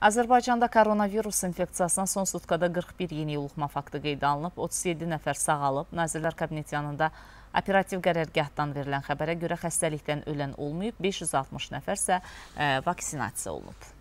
Azərbaycanda koronavirus infeksiyasına son sutkada 41 yeni yoluxma faktı qeydə alınıb, 37 nəfər sağalıb. Nazirlər Kabineti yanında operativ qərərgahdan verilən xəbərə görə xəstəlikdən ölən olmayıb, 560 nəfər isə e, vaksinasiya olunub.